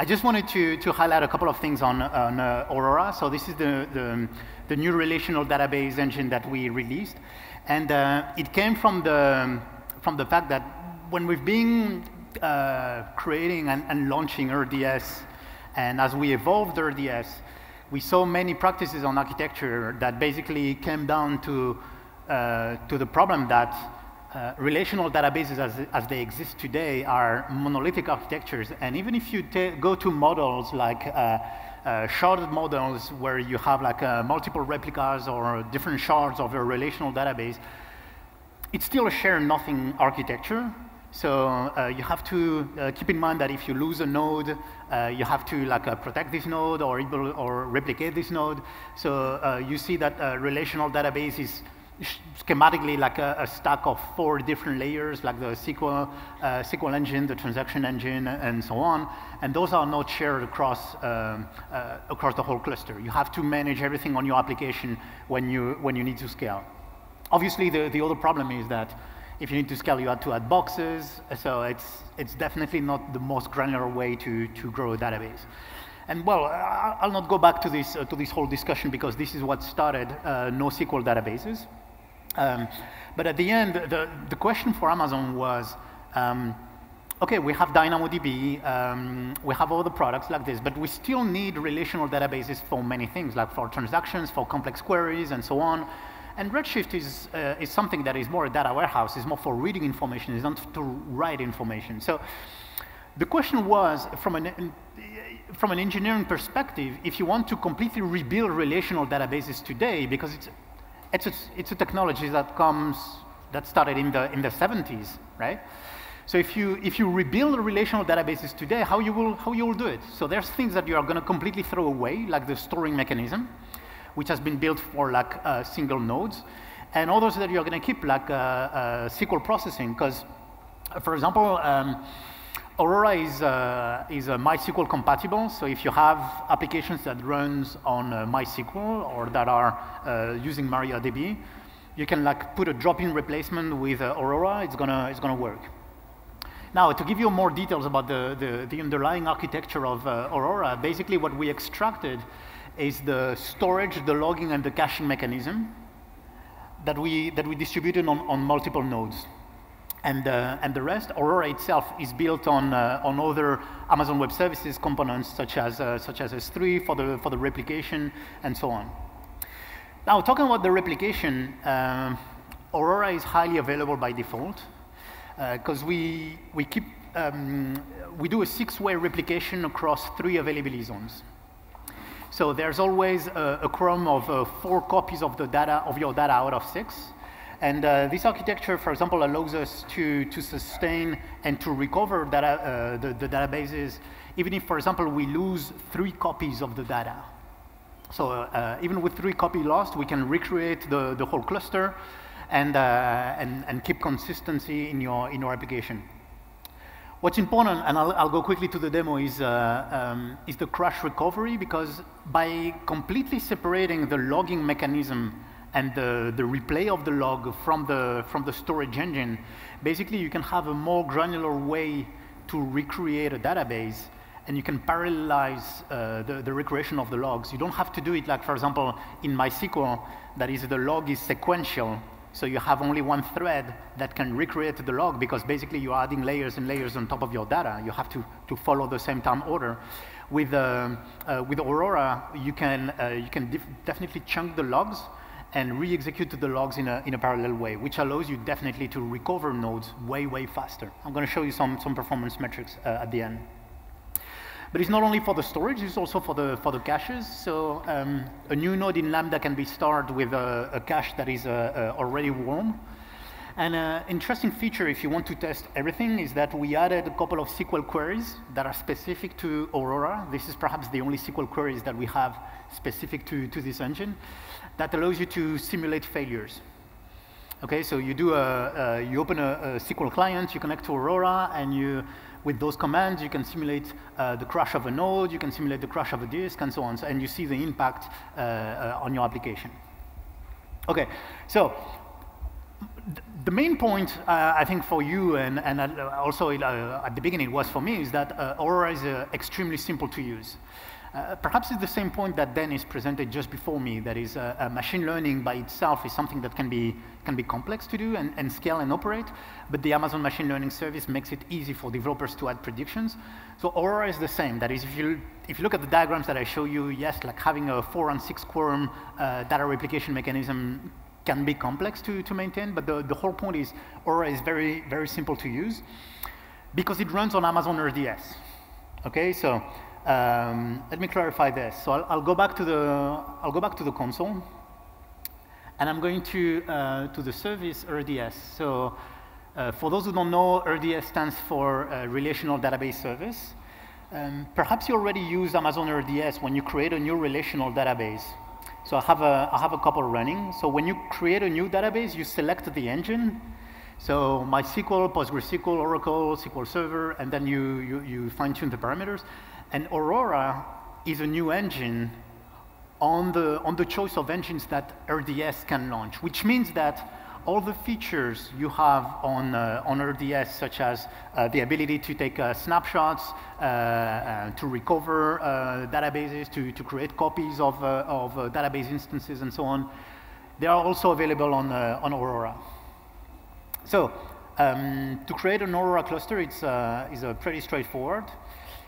I just wanted to, to highlight a couple of things on, on uh, Aurora. So this is the, the, the, new relational database engine that we released. And uh, it came from the, from the fact that when we've been uh, creating and, and, launching RDS, and as we evolved RDS, we saw many practices on architecture that basically came down to, uh, to the problem that uh, relational databases as, as they exist today are monolithic architectures. And even if you go to models like uh, uh, sharded models where you have like uh, multiple replicas or different shards of a relational database, it's still a share nothing architecture. So uh, you have to uh, keep in mind that if you lose a node, you have to like protect this node or, or replicate this node. So you see that relational database is schematically like a, a, stack of four different layers, like the SQL, uh, SQL engine, the transaction engine, and so on. And those are not shared across, um, uh, across the whole cluster. You have to manage everything on your application when you, when you need to scale. Obviously, the, the other problem is that if you need to scale, you have to add boxes. So it's, it's definitely not the most granular way to, to grow a database. And well, I'll not go back to this, uh, to this whole discussion because this is what started uh, NoSQL databases. Um, but at the end, the, the question for Amazon was, um, okay, we have DynamoDB, um, we have all the products like this, but we still need relational databases for many things, like for transactions, for complex queries, and so on. And Redshift is, uh, is something that is more a data warehouse, is more for reading information, is not to write information. So the question was, from an, from an engineering perspective, if you want to completely rebuild relational databases today, because it's it's a, it's a technology that comes, that started in the, in the 70s, right? So if you, if you rebuild relational databases today, how you, will, how you will do it? So there's things that you are going to completely throw away, like the storing mechanism, which has been built for like uh, single nodes, and others that you're going to keep, like uh, uh, SQL processing, because, for example, um, Aurora is, uh, is MySQL compatible, so if you have applications that runs on uh, MySQL or that are uh, using MariaDB, you can like put a drop-in replacement with uh, Aurora, it's gonna, it's gonna work. Now, to give you more details about the, the, the underlying architecture of uh, Aurora, basically what we extracted is the storage, the logging, and the caching mechanism that we, that we distributed on, on multiple nodes and, uh, and the rest. Aurora itself is built on, uh, on other Amazon Web Services components, such as, uh, such as S3 for the, for the replication, and so on. Now, talking about the replication, um, Aurora is highly available by default, because uh, we, we keep, um, we do a six-way replication across three availability zones. So there's always a, a quorum of uh, four copies of the data, of your data out of six, and uh, this architecture, for example, allows us to, to sustain and to recover data, uh, the, the, databases, even if, for example, we lose three copies of the data. So uh, even with three copy lost, we can recreate the, the whole cluster and, uh, and, and keep consistency in your, in your application. What's important, and I'll, I'll, go quickly to the demo, is, uh, um, is the crash recovery, because by completely separating the logging mechanism and the, the replay of the log from the, from the storage engine, basically you can have a more granular way to recreate a database and you can parallelize uh, the, the recreation of the logs. You don't have to do it like, for example, in MySQL, that is the log is sequential, so you have only one thread that can recreate the log because basically you're adding layers and layers on top of your data. You have to, to follow the same time order. With, uh, uh, with Aurora, you can, uh, you can definitely chunk the logs and re-execute the logs in a, in a parallel way, which allows you definitely to recover nodes way, way faster. I'm going to show you some, some performance metrics uh, at the end. But it's not only for the storage, it's also for the, for the caches. So um, a new node in Lambda can be started with a, a cache that is uh, uh, already warm. And an uh, interesting feature, if you want to test everything, is that we added a couple of SQL queries that are specific to Aurora. This is perhaps the only SQL queries that we have specific to, to this engine that allows you to simulate failures. Okay, so you do a, you open a, a, SQL client, you connect to Aurora, and you, with those commands, you can simulate uh, the crash of a node, you can simulate the crash of a disk, and so on, so, and you see the impact uh, uh, on your application. Okay, so the main point, uh, I think, for you and, and uh, also uh, at the beginning was for me is that uh, Aurora is uh, extremely simple to use. Uh, perhaps it's the same point that Dennis presented just before me, that is machine learning by itself is something that can be, can be complex to do and, and, scale and operate, but the Amazon Machine Learning Service makes it easy for developers to add predictions. So Aurora is the same. That is, if you, if you look at the diagrams that I show you, yes, like having a four and six quorum data replication mechanism can be complex to, to maintain, but the, the whole point is Aurora is very, very simple to use because it runs on Amazon RDS. Okay, so um, let me clarify this. So I'll, I'll, go back to the I'll go back to the console, and I'm going to uh, to the service RDS. So uh, for those who don't know, RDS stands for uh, Relational Database Service. Um, perhaps you already use Amazon RDS when you create a new relational database. So I have, a, I have a couple running. So when you create a new database, you select the engine. So MySQL, PostgreSQL, Oracle, SQL Server, and then you, you, you fine tune the parameters. And Aurora is a new engine on the, on the choice of engines that RDS can launch, which means that all the features you have on, uh, on RDS, such as uh, the ability to take uh, snapshots, uh, uh, to recover uh, databases, to, to create copies of, of database instances, and so on, they are also available on, on Aurora. So um, to create an Aurora cluster, it's, is pretty straightforward.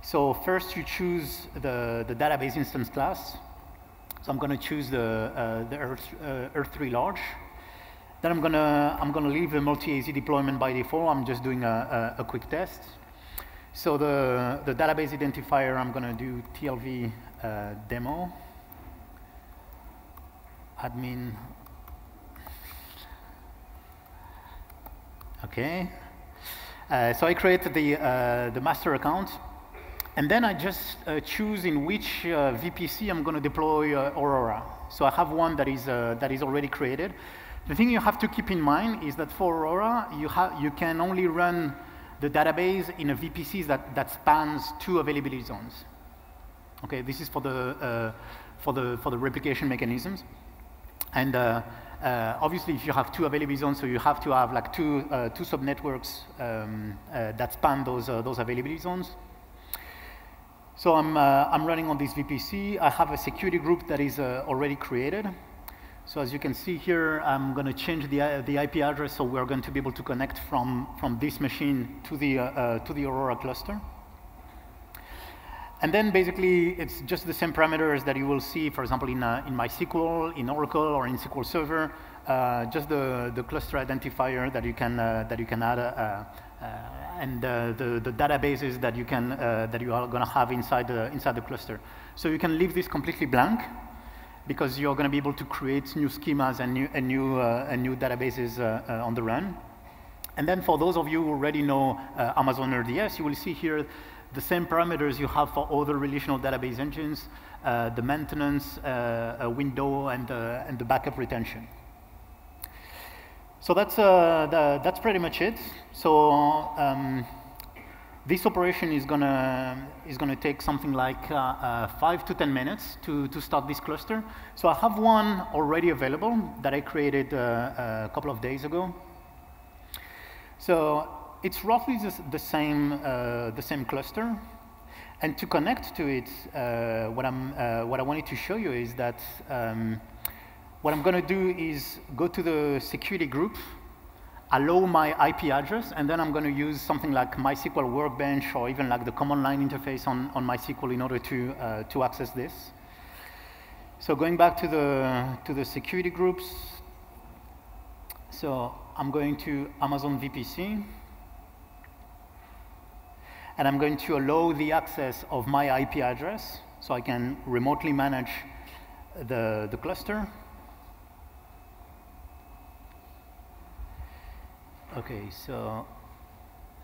So first you choose the, the database instance class. So I'm going to choose the, the R, R3 large. Then I'm gonna, I'm gonna leave the multi-AZ deployment by default. I'm just doing a, a, a, quick test. So the, the database identifier, I'm gonna do TLV uh, demo. Admin. Okay. Uh, so I created the, uh, the master account. And then I just uh, choose in which uh, VPC I'm going to deploy uh, Aurora. So I have one that is, that is already created. The thing you have to keep in mind is that for Aurora, you, you can only run the database in a VPC that, that spans two availability zones. Okay, this is for the, uh, for the, for the replication mechanisms. And uh, uh, obviously, if you have two availability zones, so you have to have like two, uh, two subnetworks um, uh, that span those, uh, those availability zones. So I'm, I'm running on this VPC. I have a security group that is already created. So as you can see here, I'm going to change the, uh, the IP address, so we're going to be able to connect from, from this machine to the, uh, uh, to the Aurora cluster. And then basically, it's just the same parameters that you will see, for example, in, uh, in MySQL, in Oracle, or in SQL Server, uh, just the, the cluster identifier that you can, uh, that you can add, and the, the databases that you, can, that you are going to have inside the, inside the cluster. So you can leave this completely blank, because you're going to be able to create new schemas and new, and new, uh, and new databases uh, uh, on the run. And then for those of you who already know uh, Amazon RDS, you will see here the same parameters you have for other relational database engines, uh, the maintenance window and, and the backup retention. So that's, the, that's pretty much it. So um, this operation is gonna is gonna take something like uh, uh, five to ten minutes to to start this cluster. So I have one already available that I created uh, a couple of days ago. So it's roughly the same uh, the same cluster, and to connect to it, uh, what I'm what I wanted to show you is that. Um, what I'm going to do is go to the security group allow my IP address, and then I'm going to use something like MySQL Workbench or even like the command line interface on, on MySQL in order to, uh, to access this. So going back to the, to the security groups, so I'm going to Amazon VPC, and I'm going to allow the access of my IP address, so I can remotely manage the, the cluster. Okay, so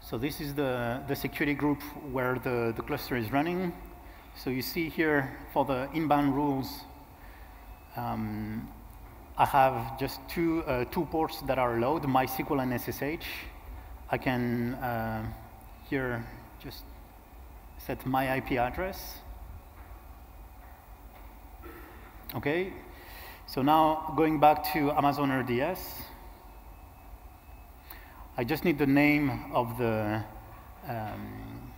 so this is the, the security group where the, the cluster is running. So you see here for the inbound rules, um, I have just two, uh, two ports that are allowed, MySQL and SSH. I can uh, here just set my IP address. Okay, so now going back to Amazon RDS, I just need the name of the um,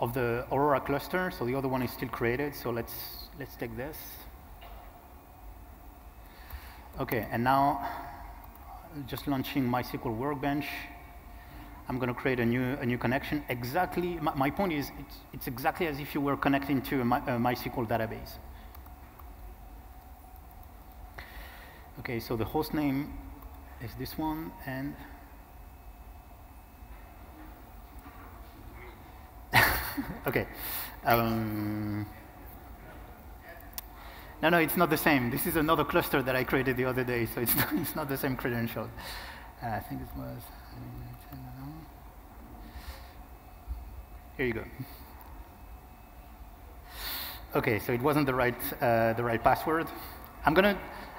of the Aurora cluster. So the other one is still created. So let's let's take this. Okay, and now just launching MySQL Workbench. I'm going to create a new a new connection. Exactly, my, my point is it's, it's, exactly as if you were connecting to a, My, a MySQL database. Okay, so the host name is this one, and okay. Um, no, no, it's not the same. This is another cluster that I created the other day, so it's not, it's not the same credential. Uh, I think it was. Here you go. Okay, so it wasn't the right uh, the right password. I'm gonna.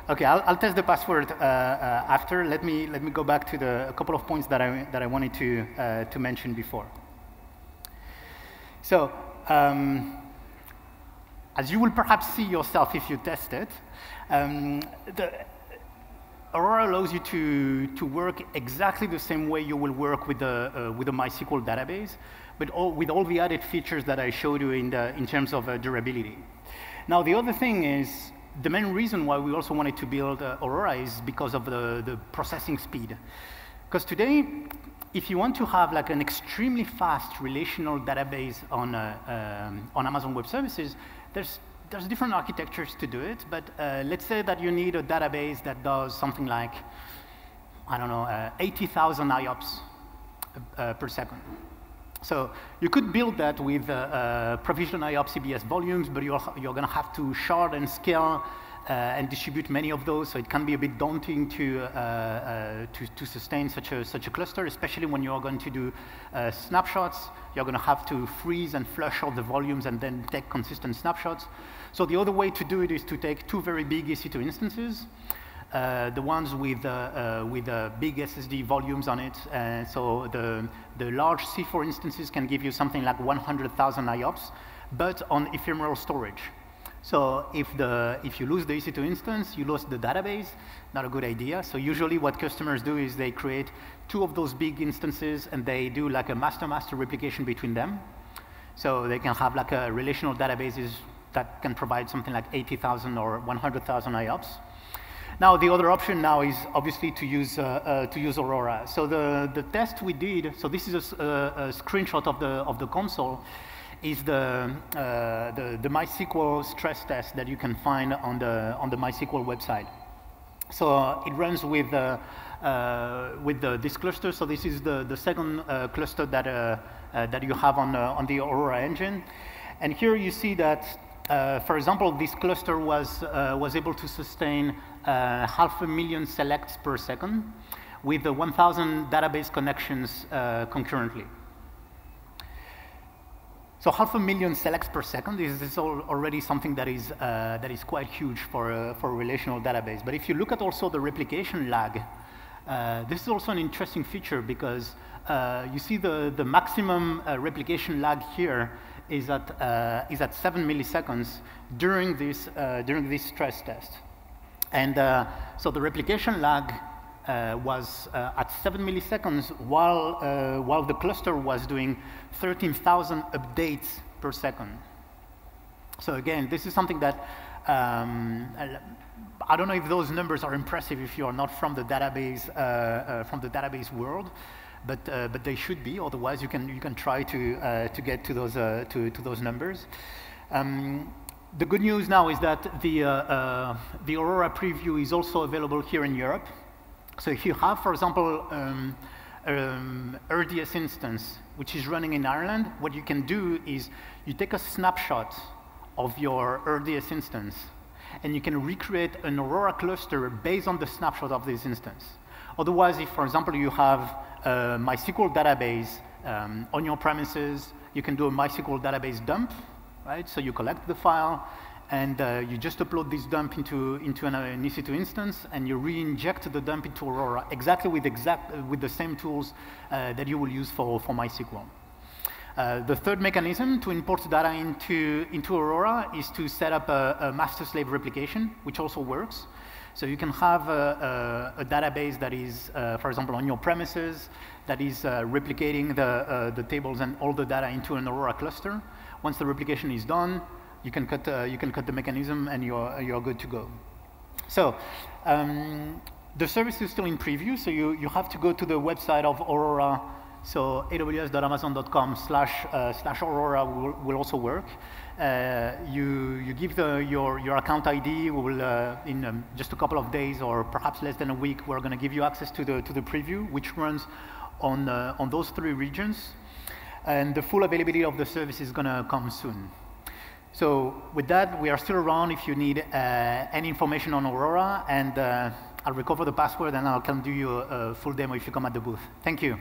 Okay, I'll, I'll test the password uh, uh, after. Let me let me go back to the a couple of points that I that I wanted to uh, to mention before. So. Um, as you will perhaps see yourself if you test it, um, the, Aurora allows you to, to work exactly the same way you will work with the, uh, with the MySQL database, but all, with all the added features that I showed you in, the, in terms of uh, durability. Now, the other thing is, the main reason why we also wanted to build uh, Aurora is because of the, the processing speed. Because today, if you want to have like an extremely fast relational database on, uh, um, on Amazon Web Services, there's, there's different architectures to do it, but uh, let's say that you need a database that does something like, I don't know, uh, 80,000 IOPS uh, per second. So you could build that with uh, uh, provision IOPS EBS volumes, but you're, you're going to have to shard and scale uh, and distribute many of those, so it can be a bit daunting to, uh, uh, to, to, sustain such a, such a cluster, especially when you're going to do uh, snapshots. You're going to have to freeze and flush all the volumes and then take consistent snapshots. So the other way to do it is to take two very big EC2 instances, uh, the ones with, uh, with big SSD volumes on it. so the, the large C4 instances can give you something like 100,000 IOPS, but on ephemeral storage. So if, the, if you lose the EC2 instance, you lose the database, not a good idea. So usually what customers do is they create two of those big instances and they do like a master-master replication between them. So they can have like a relational databases that can provide something like 80,000 or 100,000 IOPS. Now the other option now is obviously to use, uh, uh, to use Aurora. So the, the test we did, so this is a, a, a screenshot of the, of the console is the, uh, the, the, MySQL stress test that you can find on the, on the MySQL website. So uh, it runs with, uh, uh with the, this cluster. So this is the, the second uh, cluster that, uh, that you have on, on the Aurora engine. And here you see that, for example, this cluster was, was able to sustain half a million selects per second with 1,000 database connections concurrently. So half a million selects per second is, is already something that is, uh, that is quite huge for a, for a relational database. But if you look at also the replication lag, uh, this is also an interesting feature because uh, you see the, the maximum uh, replication lag here is at, uh, is at seven milliseconds during this, uh, during this stress test. And so the replication lag uh, was uh, at 7 milliseconds while, uh, while the cluster was doing 13,000 updates per second. So again, this is something that um, I don't know if those numbers are impressive if you are not from the database uh, uh, from the database world, but uh, but they should be. Otherwise, you can you can try to to get to those to to those numbers. Um, the good news now is that the the Aurora preview is also available here in Europe. So if you have, for example, um, um, RDS instance, which is running in Ireland, what you can do is you take a snapshot of your RDS instance, and you can recreate an Aurora cluster based on the snapshot of this instance. Otherwise, if, for example, you have a MySQL database um, on your premises, you can do a MySQL database dump, right? So you collect the file, and uh, you just upload this dump into, into an, an EC2 instance, and you re-inject the dump into Aurora, exactly with, exact, uh, with the same tools uh, that you will use for, for MySQL. Uh, the third mechanism to import data into, into Aurora is to set up a, a master-slave replication, which also works. So you can have a, a, a database that is, uh, for example, on your premises, that is uh, replicating the, uh, the tables and all the data into an Aurora cluster. Once the replication is done, you can cut, uh, you can cut the mechanism and you're, you're good to go. So um, the service is still in preview, so you, you have to go to the website of Aurora. So aws.amazon.com slash, uh, slash Aurora will, will also work. Uh, you, you give the, your, your account ID, we will, uh, in um, just a couple of days or perhaps less than a week, we're going to give you access to the, to the preview, which runs on, uh, on those three regions. And the full availability of the service is going to come soon. So with that, we are still around if you need uh, any information on Aurora, and uh, I'll recover the password and I'll come do you a, a full demo if you come at the booth. Thank you.